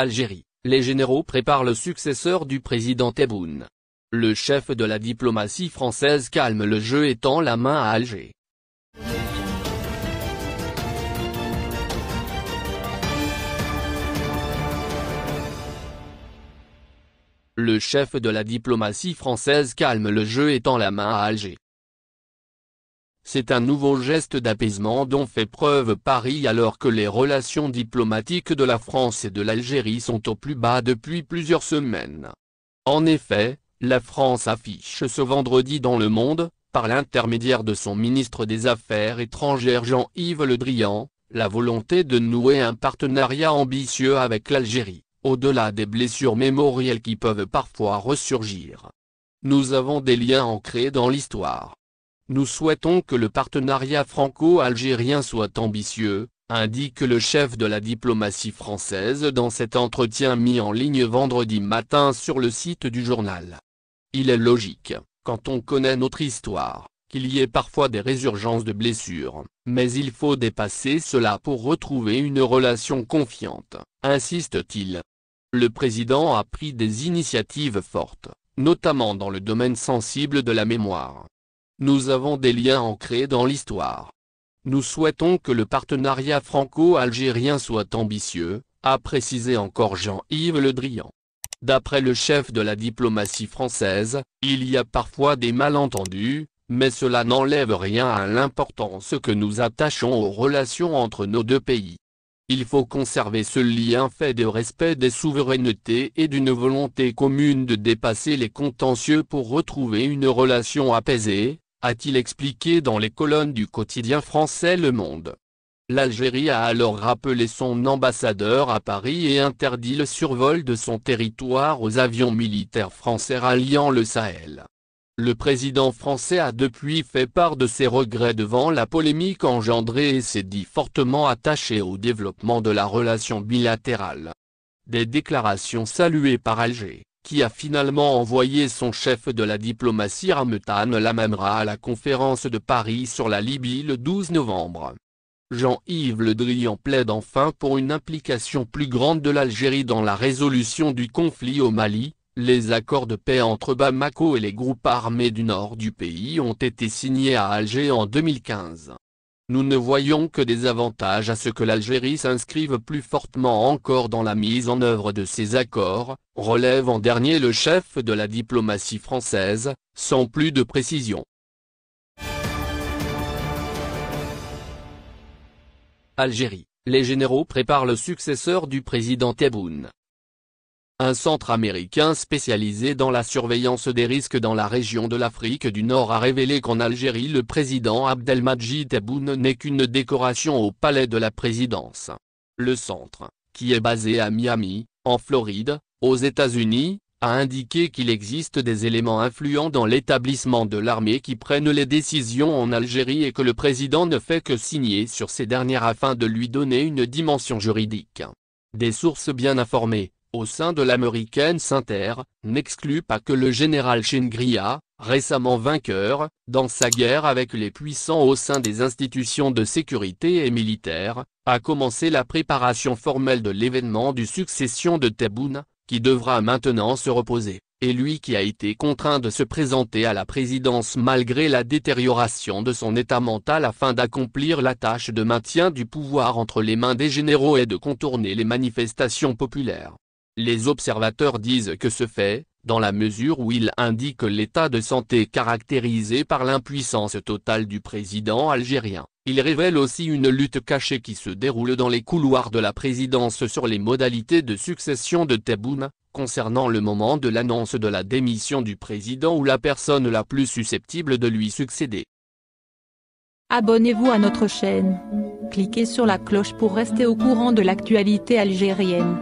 Algérie, les généraux préparent le successeur du président Tebboune. Le chef de la diplomatie française calme le jeu et tend la main à Alger. Le chef de la diplomatie française calme le jeu et tend la main à Alger. C'est un nouveau geste d'apaisement dont fait preuve Paris alors que les relations diplomatiques de la France et de l'Algérie sont au plus bas depuis plusieurs semaines. En effet, la France affiche ce vendredi dans Le Monde, par l'intermédiaire de son ministre des Affaires étrangères Jean-Yves Le Drian, la volonté de nouer un partenariat ambitieux avec l'Algérie, au-delà des blessures mémorielles qui peuvent parfois ressurgir. Nous avons des liens ancrés dans l'histoire. Nous souhaitons que le partenariat franco-algérien soit ambitieux, indique le chef de la diplomatie française dans cet entretien mis en ligne vendredi matin sur le site du journal. Il est logique, quand on connaît notre histoire, qu'il y ait parfois des résurgences de blessures, mais il faut dépasser cela pour retrouver une relation confiante, insiste-t-il. Le président a pris des initiatives fortes, notamment dans le domaine sensible de la mémoire. Nous avons des liens ancrés dans l'histoire. Nous souhaitons que le partenariat franco-algérien soit ambitieux, a précisé encore Jean-Yves Le Drian. D'après le chef de la diplomatie française, il y a parfois des malentendus, mais cela n'enlève rien à l'importance que nous attachons aux relations entre nos deux pays. Il faut conserver ce lien fait de respect des souverainetés et d'une volonté commune de dépasser les contentieux pour retrouver une relation apaisée, a-t-il expliqué dans les colonnes du quotidien français Le Monde. L'Algérie a alors rappelé son ambassadeur à Paris et interdit le survol de son territoire aux avions militaires français ralliant le Sahel. Le président français a depuis fait part de ses regrets devant la polémique engendrée et s'est dit fortement attaché au développement de la relation bilatérale. Des déclarations saluées par Alger qui a finalement envoyé son chef de la diplomatie Ramtan Lamamra à la conférence de Paris sur la Libye le 12 novembre. Jean-Yves Le Drian plaide enfin pour une implication plus grande de l'Algérie dans la résolution du conflit au Mali, les accords de paix entre Bamako et les groupes armés du nord du pays ont été signés à Alger en 2015. Nous ne voyons que des avantages à ce que l'Algérie s'inscrive plus fortement encore dans la mise en œuvre de ces accords, relève en dernier le chef de la diplomatie française, sans plus de précision. Algérie, les généraux préparent le successeur du président Tebboune. Un centre américain spécialisé dans la surveillance des risques dans la région de l'Afrique du Nord a révélé qu'en Algérie le président Abdelmadjid Tebboune n'est qu'une décoration au palais de la présidence. Le centre, qui est basé à Miami, en Floride, aux États-Unis, a indiqué qu'il existe des éléments influents dans l'établissement de l'armée qui prennent les décisions en Algérie et que le président ne fait que signer sur ces dernières afin de lui donner une dimension juridique. Des sources bien informées, au sein de l'américaine Saint-Air, n'exclut pas que le général Chingria, récemment vainqueur, dans sa guerre avec les puissants au sein des institutions de sécurité et militaires, a commencé la préparation formelle de l'événement du succession de Tebboune, qui devra maintenant se reposer, et lui qui a été contraint de se présenter à la présidence malgré la détérioration de son état mental afin d'accomplir la tâche de maintien du pouvoir entre les mains des généraux et de contourner les manifestations populaires. Les observateurs disent que ce fait, dans la mesure où il indique l'état de santé caractérisé par l'impuissance totale du président algérien, il révèle aussi une lutte cachée qui se déroule dans les couloirs de la présidence sur les modalités de succession de Tebboune, concernant le moment de l'annonce de la démission du président ou la personne la plus susceptible de lui succéder. Abonnez-vous à notre chaîne. Cliquez sur la cloche pour rester au courant de l'actualité algérienne.